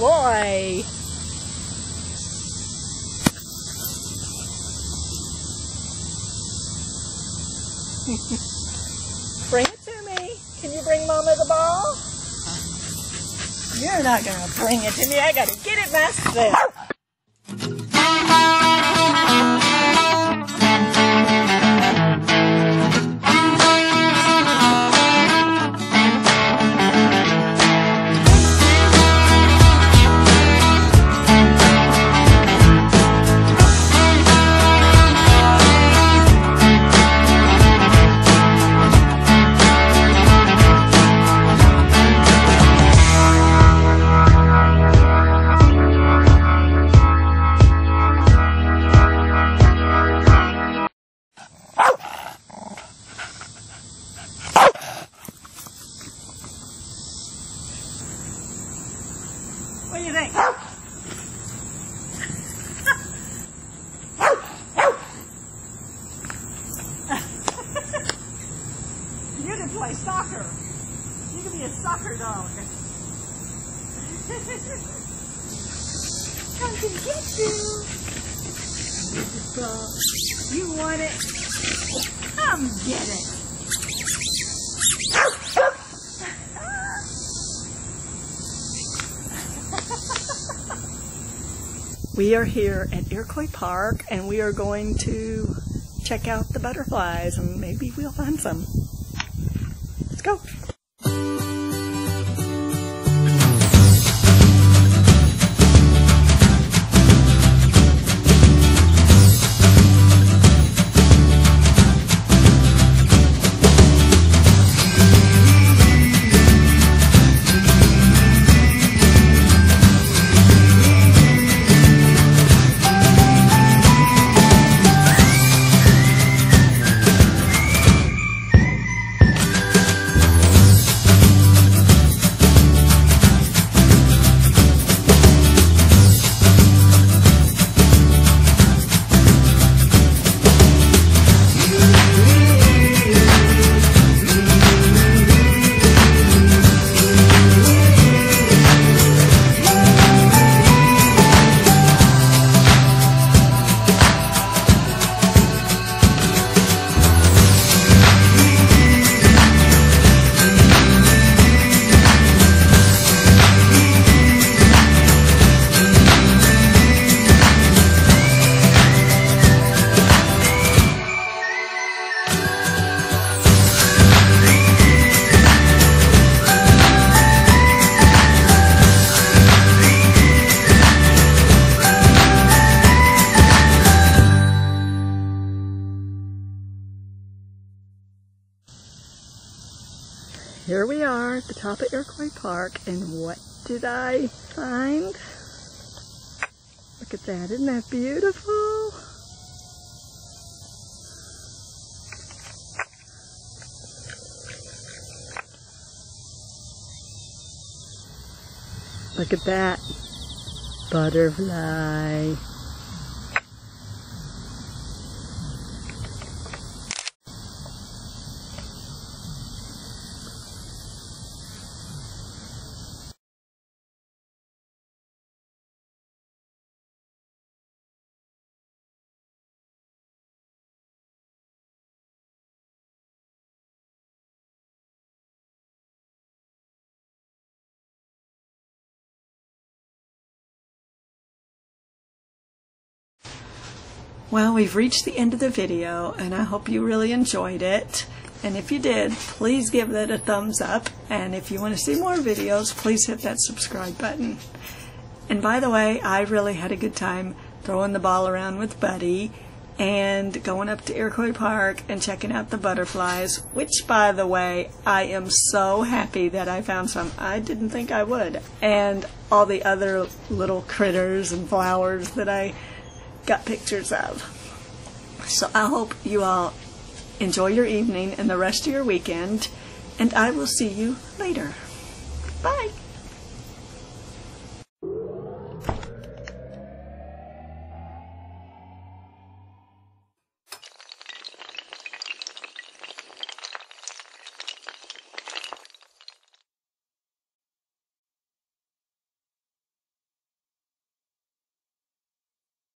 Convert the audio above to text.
boy. bring it to me. Can you bring Mama the ball? You're not going to bring it to me. I got to get it myself. What do you think? you can play soccer. You can be a soccer dog. Come get you. You want it? Come get it. We are here at Iroquois Park and we are going to check out the butterflies and maybe we'll find some. Let's go. Here we are at the top of Iroquois Park and what did I find? Look at that, isn't that beautiful? Look at that butterfly. Well, we've reached the end of the video, and I hope you really enjoyed it. And if you did, please give that a thumbs up. And if you want to see more videos, please hit that subscribe button. And by the way, I really had a good time throwing the ball around with Buddy and going up to Iroquois Park and checking out the butterflies, which, by the way, I am so happy that I found some. I didn't think I would. And all the other little critters and flowers that I got pictures of. So I hope you all enjoy your evening and the rest of your weekend, and I will see you later. Bye.